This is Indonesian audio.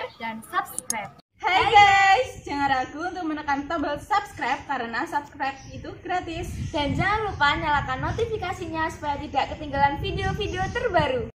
share, dan subscribe. Hai guys, jangan ragu untuk menekan tombol subscribe karena subscribe itu gratis. dan jangan lupa nyalakan notifikasinya supaya tidak ketinggalan video-video terbaru.